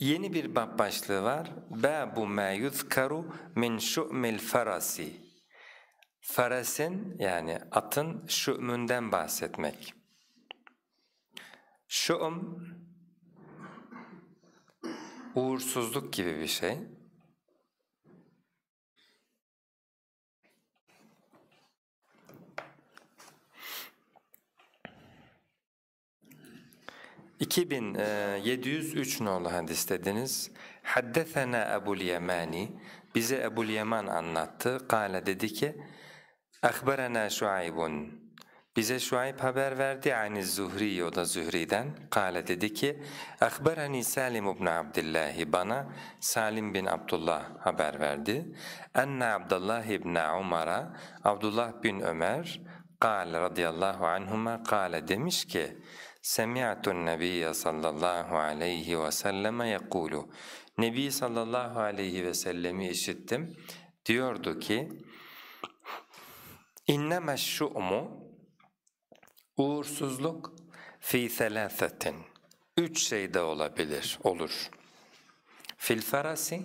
Yeni bir bab başlığı var. Babu ma yuzkaru min şu'mil farasi. Farasin yani atın şu'münden bahsetmek. Şu'um uğursuzluk gibi bir şey. 2703 nolu hadis dediniz. Haddesena Ebul Yemani bize Ebul Yeman anlattı. Kale dedi ki Akberena Şuaybun bize Şuayb haber verdi ani Zuhri o da Zuhri'den. Kale dedi ki Akberani Salim ibn Abdullah bana Salim bin Abdullah haber verdi. Enne Abdullah ibn Umar'a Abdullah bin Ömer Kale radıyallahu anhuma kale demiş ki Semi'tun Nebiyye sallallahu aleyhi ve selleme yekulu. Nebi sallallahu aleyhi ve sellemi işittim. Diyordu ki İnnemeş şu'mu uğursuzluk fi selâsetin. Üç şeyde olabilir, olur. Fil farasi,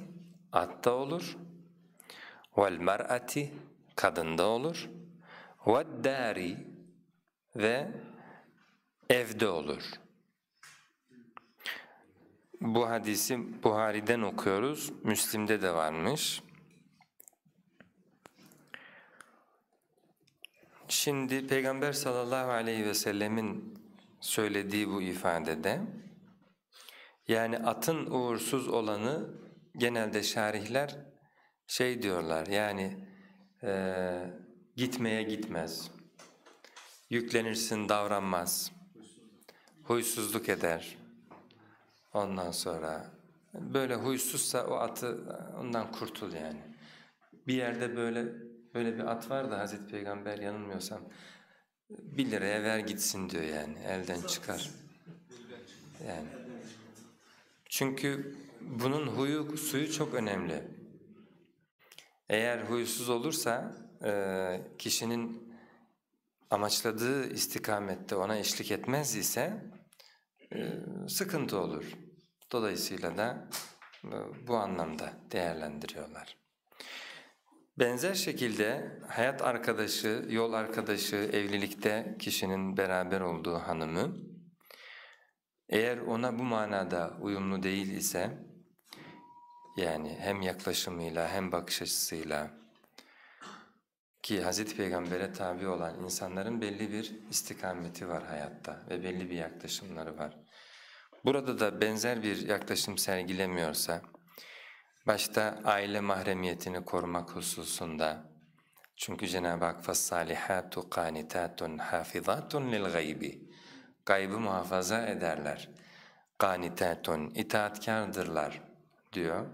atta olur. Vel mer'ati, kadında olur. Ve dari ve evde olur. Bu hadisi Buhari'den okuyoruz, Müslim'de de varmış. Şimdi Peygamber sallallahu aleyhi ve sellemin söylediği bu ifadede yani atın uğursuz olanı genelde şarihler şey diyorlar yani e, gitmeye gitmez, yüklenirsin davranmaz, huysuzluk eder. Ondan sonra böyle huysuzsa o atı ondan kurtul yani. Bir yerde böyle böyle bir at var da Hazreti Peygamber yanılmıyorsam bir liraya ver gitsin diyor yani elden çıkar. Yani. Çünkü bunun huyu suyu çok önemli. Eğer huysuz olursa e, kişinin amaçladığı istikamette ona eşlik etmez ise sıkıntı olur. Dolayısıyla da e, bu anlamda değerlendiriyorlar. Benzer şekilde hayat arkadaşı, yol arkadaşı, evlilikte kişinin beraber olduğu hanımı eğer ona bu manada uyumlu değil ise yani hem yaklaşımıyla hem bakış açısıyla ki Hz. Peygamber'e tabi olan insanların belli bir istikameti var hayatta ve belli bir yaklaşımları var. Burada da benzer bir yaklaşım sergilemiyorsa, başta aile mahremiyetini korumak hususunda, çünkü Cenab-ı Hak فَالصَّالِحَاتُ قَانِتَاتٌ حَافِظَاتٌ لِلْغَيْبِ Gaybı muhafaza ederler. قَانِتَاتٌ itaatkardırlar diyor.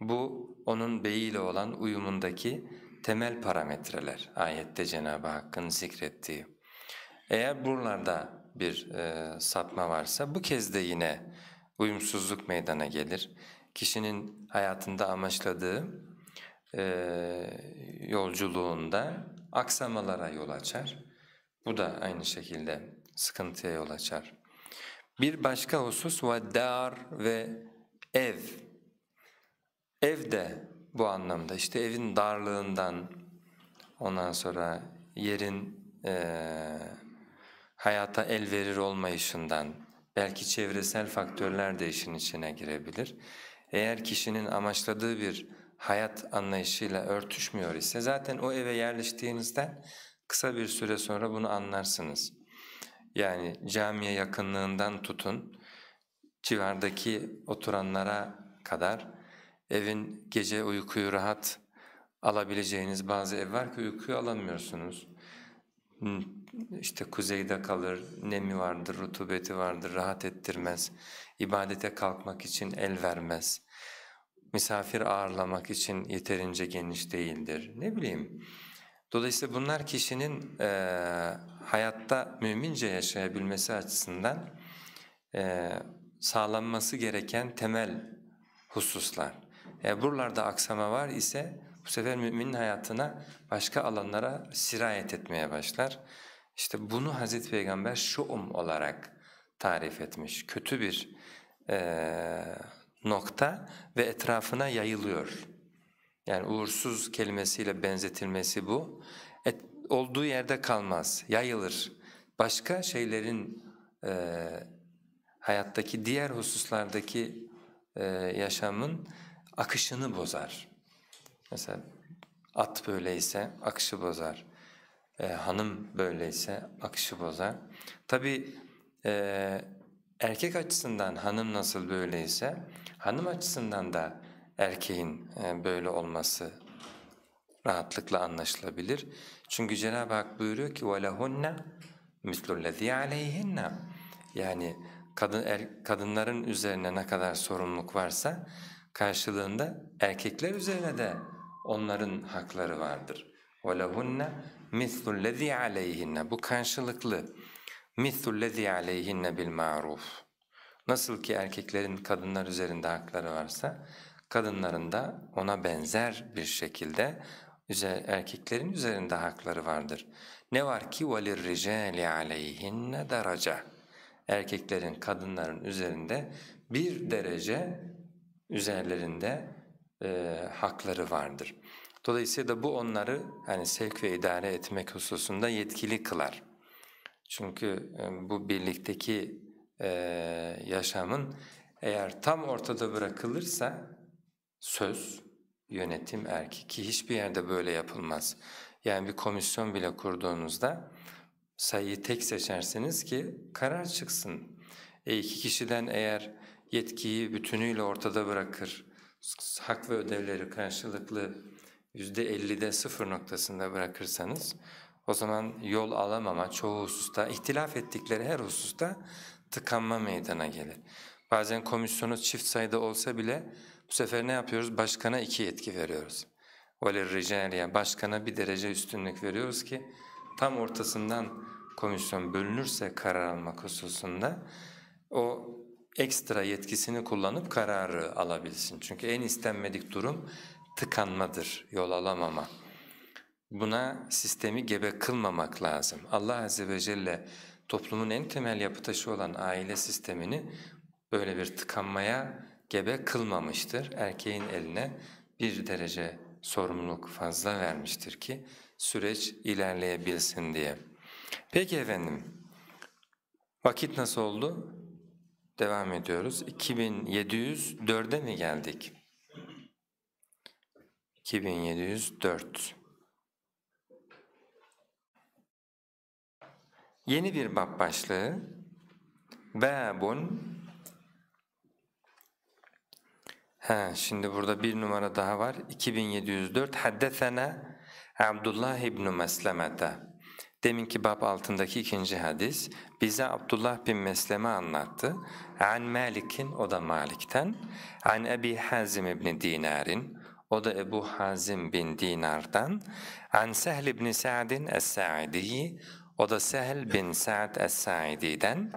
Bu onun beyiyle olan uyumundaki temel parametreler ayette Cenab-ı Hakk'ın zikrettiği. Eğer buralarda bir e, sapma varsa bu kez de yine uyumsuzluk meydana gelir. Kişinin hayatında amaçladığı e, yolculuğunda aksamalara yol açar. Bu da aynı şekilde sıkıntıya yol açar. Bir başka husus ve dar ve ev. Ev de bu anlamda işte evin darlığından ondan sonra yerin e, hayata el verir olmayışından belki çevresel faktörler de işin içine girebilir. Eğer kişinin amaçladığı bir hayat anlayışıyla örtüşmüyor ise zaten o eve yerleştiğinizden kısa bir süre sonra bunu anlarsınız. Yani camiye yakınlığından tutun, civardaki oturanlara kadar evin gece uykuyu rahat alabileceğiniz bazı ev var ki uykuyu alamıyorsunuz. İşte kuzeyde kalır, nemi vardır, rutubeti vardır, rahat ettirmez. İbadete kalkmak için el vermez. Misafir ağırlamak için yeterince geniş değildir. Ne bileyim. Dolayısıyla bunlar kişinin e, hayatta mümince yaşayabilmesi açısından e, sağlanması gereken temel hususlar. Eğer buralarda aksama var ise bu sefer müminin hayatına başka alanlara sirayet etmeye başlar. İşte bunu Hazreti Peygamber şuum olarak tarif etmiş. Kötü bir e, nokta ve etrafına yayılıyor. Yani uğursuz kelimesiyle benzetilmesi bu. Et, olduğu yerde kalmaz, yayılır. Başka şeylerin e, hayattaki diğer hususlardaki e, yaşamın akışını bozar. Mesela at böyleyse akışı bozar. E, hanım böyleyse akışı bozar. Tabi e, erkek açısından hanım nasıl böyleyse hanım açısından da erkeğin e, böyle olması rahatlıkla anlaşılabilir. Çünkü Cenab-ı Hak buyuruyor ki وَلَهُنَّ مِثْلُ الَّذ۪ي عَلَيْهِنَّ Yani kadın, er, kadınların üzerine ne kadar sorumluluk varsa karşılığında erkekler üzerine de onların hakları vardır. وَلَهُنَّ مِثْلُ الَّذ۪ي عَلَيْهِنَّ Bu karşılıklı. مِثْلُ الَّذ۪ي عَلَيْهِنَّ بِالْمَعْرُوفِ Nasıl ki erkeklerin kadınlar üzerinde hakları varsa, kadınların da ona benzer bir şekilde erkeklerin üzerinde hakları vardır. Ne var ki وَلِلْرِجَالِ عَلَيْهِنَّ دَرَجَةً Erkeklerin kadınların üzerinde bir derece üzerlerinde e, hakları vardır. Dolayısıyla bu onları hani sevk ve idare etmek hususunda yetkili kılar. Çünkü e, bu birlikteki e, yaşamın eğer tam ortada bırakılırsa söz, yönetim erki ki hiçbir yerde böyle yapılmaz. Yani bir komisyon bile kurduğunuzda sayıyı tek seçersiniz ki karar çıksın. E iki kişiden eğer yetkiyi bütünüyle ortada bırakır, hak ve ödevleri karşılıklı yüzde ellide sıfır noktasında bırakırsanız o zaman yol alamama çoğu hususta, ihtilaf ettikleri her hususta tıkanma meydana gelir. Bazen komisyonu çift sayıda olsa bile bu sefer ne yapıyoruz? Başkana iki yetki veriyoruz. وَلِلْرِجَالِ yani başkana bir derece üstünlük veriyoruz ki tam ortasından komisyon bölünürse karar almak hususunda o ekstra yetkisini kullanıp kararı alabilsin. Çünkü en istenmedik durum tıkanmadır, yol alamama. Buna sistemi gebe kılmamak lazım. Allah Azze ve Celle toplumun en temel yapı taşı olan aile sistemini böyle bir tıkanmaya gebe kılmamıştır. Erkeğin eline bir derece sorumluluk fazla vermiştir ki süreç ilerleyebilsin diye. Peki efendim, vakit nasıl oldu? Devam ediyoruz. 2704'e mi geldik? 2704 Yeni bir bab başlığı Babun Ha, şimdi burada bir numara daha var. 2704 Haddesena Abdullah ibn Meslemete. Deminki bab altındaki ikinci hadis bize Abdullah bin Mesleme anlattı. An Malik'in o da Malik'ten. An Ebi Hazim ibn Dinar'in o da Ebu Hazim bin Dinar'dan. An Sehl ibn Sa'din es-Sa'idi o da Sehl bin Sa'd es-Sa'idi'den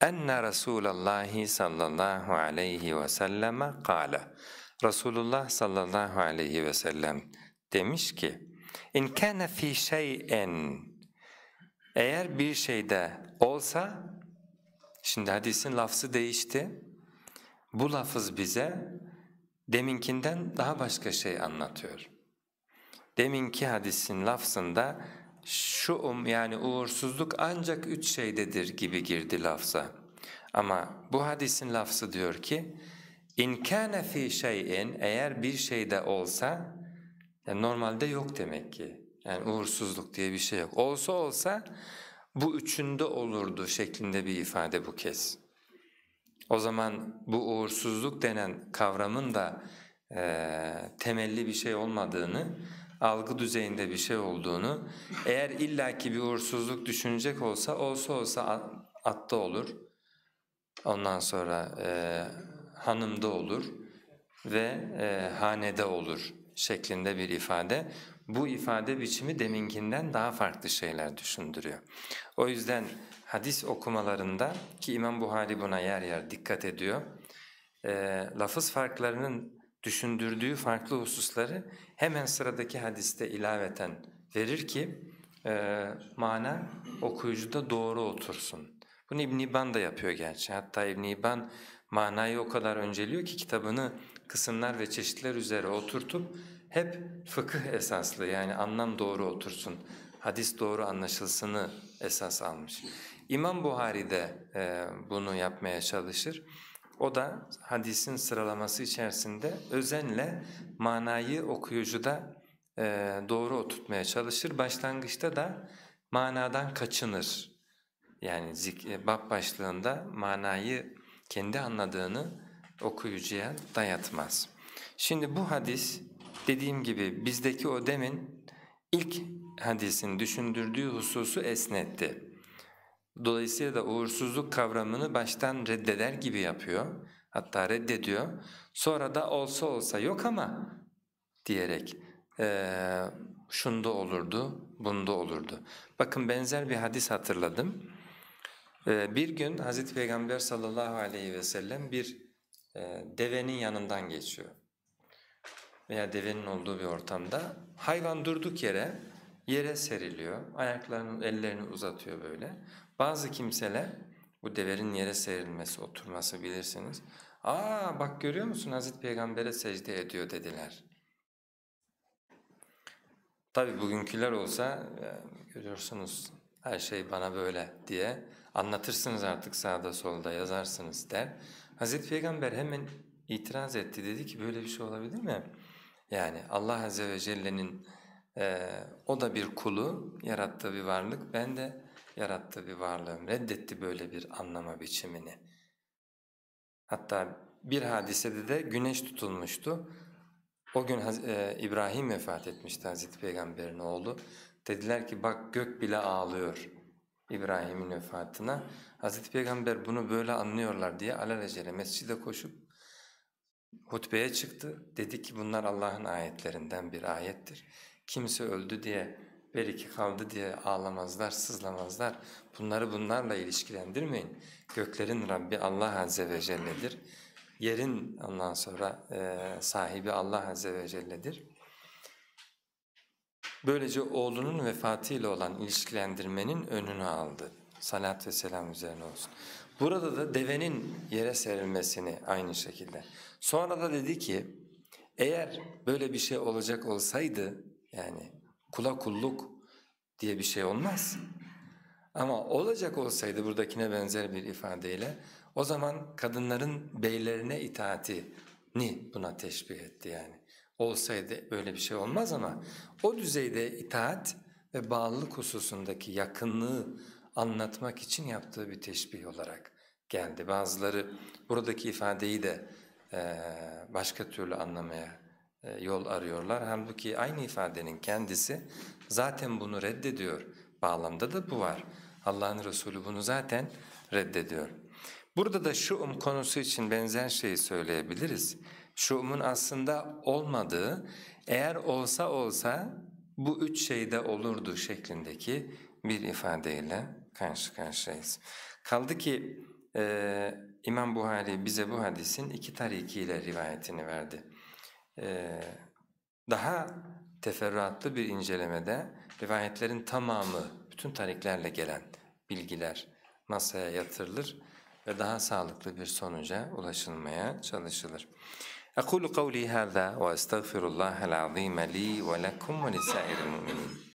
enne Resulallahi sallallahu aleyhi ve selleme kâle. Resulullah sallallahu aleyhi ve sellem demiş ki in kana fi şey'in eğer bir şeyde olsa şimdi hadisin lafzı değişti. Bu lafız bize deminkinden daha başka şey anlatıyor. Deminki hadisin lafzında şuum yani uğursuzluk ancak üç şeydedir gibi girdi lafza. Ama bu hadisin lafzı diyor ki in kana fi şey'in eğer bir şeyde olsa yani normalde yok demek ki. Yani uğursuzluk diye bir şey yok. Olsa olsa bu üçünde olurdu şeklinde bir ifade bu kez. O zaman bu uğursuzluk denen kavramın da e, temelli bir şey olmadığını algı düzeyinde bir şey olduğunu, eğer illaki bir uğursuzluk düşünecek olsa, olsa olsa atta olur, ondan sonra e, hanımda olur ve e, hanede olur şeklinde bir ifade. Bu ifade biçimi deminkinden daha farklı şeyler düşündürüyor. O yüzden hadis okumalarında ki İmam Buhari buna yer yer dikkat ediyor, e, lafız farklarının düşündürdüğü farklı hususları hemen sıradaki hadiste ilaveten verir ki e, mana okuyucuda doğru otursun. Bunu İbn İbban da yapıyor gerçi. Hatta İbn İbban manayı o kadar önceliyor ki kitabını kısımlar ve çeşitler üzere oturtup hep fıkıh esaslı yani anlam doğru otursun, hadis doğru anlaşılsını esas almış. İmam Buhari de e, bunu yapmaya çalışır. O da hadisin sıralaması içerisinde özenle manayı okuyucuda e, doğru oturtmaya çalışır. Başlangıçta da manadan kaçınır. Yani zik, e, bab başlığında manayı kendi anladığını okuyucuya dayatmaz. Şimdi bu hadis dediğim gibi bizdeki o demin ilk hadisin düşündürdüğü hususu esnetti. Dolayısıyla da uğursuzluk kavramını baştan reddeder gibi yapıyor. Hatta reddediyor. Sonra da olsa olsa yok ama diyerek ee, şunda olurdu, bunda olurdu. Bakın benzer bir hadis hatırladım. Ee, bir gün Hazreti Peygamber sallallahu aleyhi ve sellem bir e, devenin yanından geçiyor. Veya devenin olduğu bir ortamda hayvan durduk yere yere seriliyor. Ayaklarını, ellerini uzatıyor böyle. Bazı kimseler bu deverin yere serilmesi, oturması bilirsiniz. Aa bak görüyor musun Hazreti Peygamber'e secde ediyor dediler. Tabi bugünküler olsa e, görüyorsunuz her şey bana böyle diye anlatırsınız artık sağda solda yazarsınız der. Hazreti Peygamber hemen itiraz etti dedi ki böyle bir şey olabilir mi? Yani Allah Azze ve Celle'nin e, o da bir kulu yarattığı bir varlık ben de yarattığı bir varlığım reddetti böyle bir anlama biçimini. Hatta bir hadisede de güneş tutulmuştu. O gün e, İbrahim vefat etmişti Hazreti Peygamber'in oğlu. Dediler ki bak gök bile ağlıyor İbrahim'in vefatına. Hazreti Peygamber bunu böyle anlıyorlar diye alelacele mescide koşup hutbeye çıktı. Dedi ki bunlar Allah'ın ayetlerinden bir ayettir. Kimse öldü diye belki kaldı diye ağlamazlar, sızlamazlar. Bunları bunlarla ilişkilendirmeyin. Göklerin Rabbi Allah Azze ve Celle'dir. Yerin ondan sonra e, sahibi Allah Azze ve Celle'dir. Böylece oğlunun vefatıyla olan ilişkilendirmenin önünü aldı. Salat ve selam üzerine olsun. Burada da devenin yere serilmesini aynı şekilde. Sonra da dedi ki eğer böyle bir şey olacak olsaydı yani kula kulluk diye bir şey olmaz. Ama olacak olsaydı buradakine benzer bir ifadeyle o zaman kadınların beylerine itaatini buna teşbih etti yani. Olsaydı böyle bir şey olmaz ama o düzeyde itaat ve bağlılık hususundaki yakınlığı anlatmak için yaptığı bir teşbih olarak geldi. Bazıları buradaki ifadeyi de başka türlü anlamaya yol arıyorlar. Halbuki aynı ifadenin kendisi zaten bunu reddediyor. Bağlamda da bu var. Allah'ın Resulü bunu zaten reddediyor. Burada da şuum konusu için benzer şeyi söyleyebiliriz. Şuumun aslında olmadığı, eğer olsa olsa bu üç şeyde olurdu şeklindeki bir ifadeyle karşı karşıyayız. Kaldı ki e, İmam Buhari bize bu hadisin iki tarikiyle rivayetini verdi. E, daha teferruatlı bir incelemede rivayetlerin tamamı bütün tariklerle gelen bilgiler masaya yatırılır ve daha sağlıklı bir sonuca ulaşılmaya çalışılır. أقول قولي هذا وأستغفر الله العظيم لي ولكم ولسائر المؤمنين.